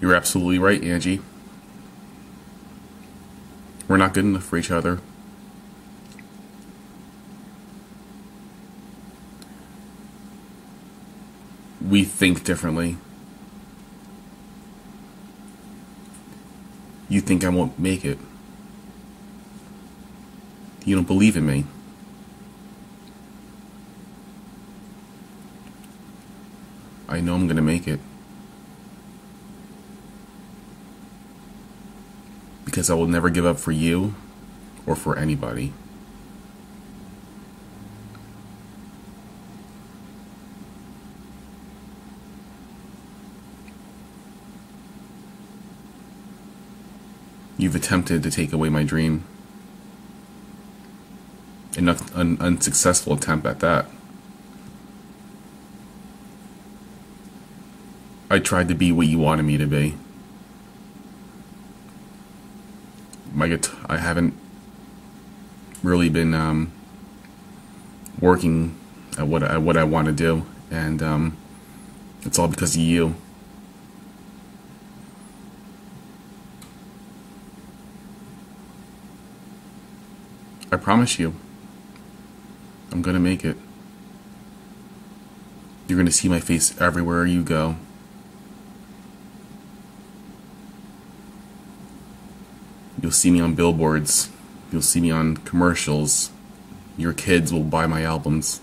You're absolutely right, Angie. We're not good enough for each other. We think differently. You think I won't make it. You don't believe in me. I know I'm going to make it. Because I will never give up for you or for anybody. You've attempted to take away my dream. An un unsuccessful attempt at that. I tried to be what you wanted me to be. My guitar, I haven't really been um, working at what I, what I want to do, and um, it's all because of you. I promise you, I'm gonna make it. You're gonna see my face everywhere you go. You'll see me on billboards. You'll see me on commercials. Your kids will buy my albums.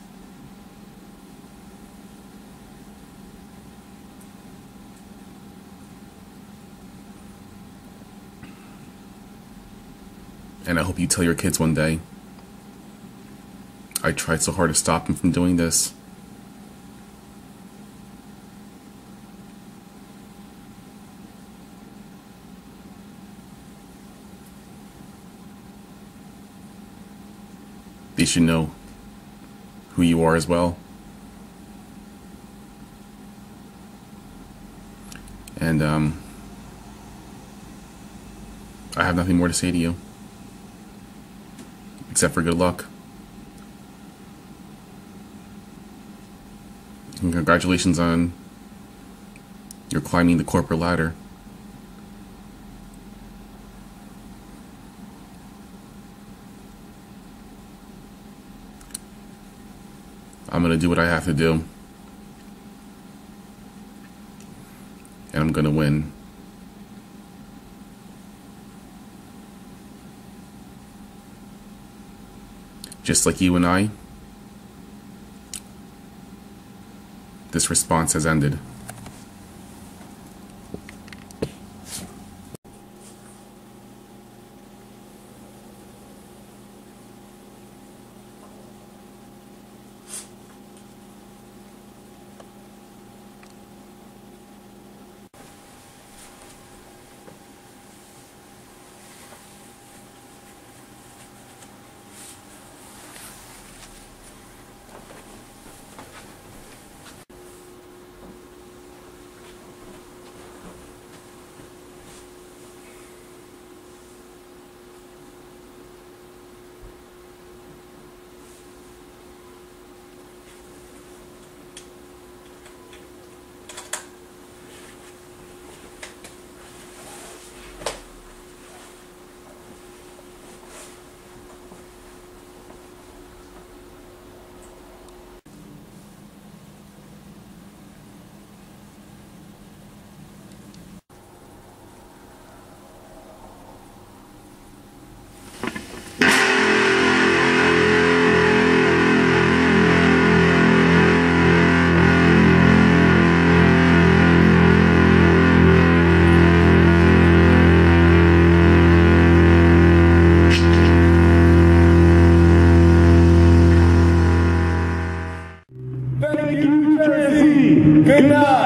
And I hope you tell your kids one day. I tried so hard to stop them from doing this. They should know who you are as well. And um, I have nothing more to say to you except for good luck. And congratulations on your climbing the corporate ladder. I'm going to do what I have to do. And I'm going to win. Just like you and I, this response has ended. Good night.